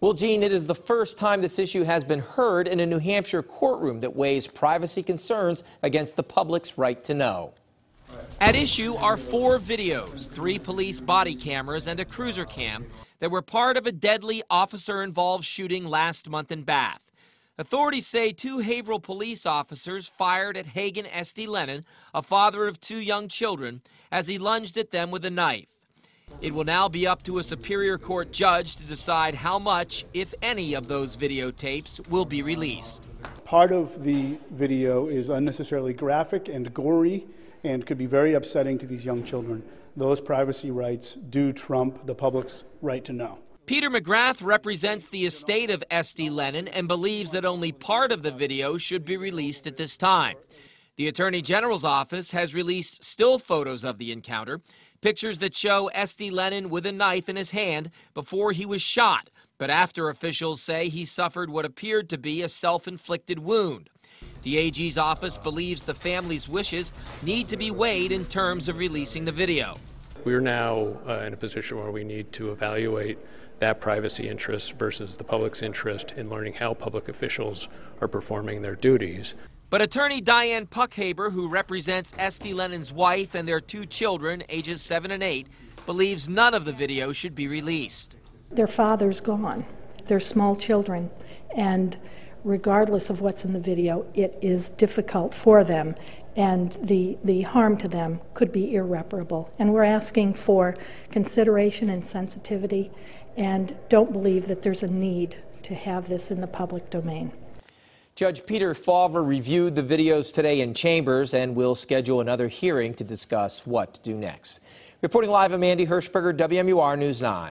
Well, Gene, it is the first time this issue has been heard in a New Hampshire courtroom that weighs privacy concerns against the public's right to know. At issue are four videos, three police body cameras and a cruiser cam that were part of a deadly officer-involved shooting last month in Bath. Authorities say two Haverhill police officers fired at Hagan Esty Lennon, a father of two young children, as he lunged at them with a knife. It will now be up to a Superior Court judge to decide how much, if any, of those videotapes will be released. Part of the video is unnecessarily graphic and gory and could be very upsetting to these young children. Those privacy rights do trump the public's right to know. Peter McGrath represents the estate of Esty Lennon and believes that only part of the video should be released at this time. The Attorney General's office has released still photos of the encounter, pictures that show Esty Lennon with a knife in his hand before he was shot, but after officials say he suffered what appeared to be a self-inflicted wound. The AG's office believes the family's wishes need to be weighed in terms of releasing the video. We're now uh, in a position where we need to evaluate that privacy interest versus the public's interest in learning how public officials are performing their duties. But attorney Diane Puckhaber, who represents Esty Lennon's wife and their two children, ages 7 and 8, believes none of the video should be released. Their father's gone. They're small children. And regardless of what's in the video, it is difficult for them. And the, the harm to them could be irreparable. And we're asking for consideration and sensitivity and don't believe that there's a need to have this in the public domain. Judge Peter Fauver reviewed the videos today in chambers and will schedule another hearing to discuss what to do next. Reporting live, I'm Andy Hirschberger, WMUR News 9.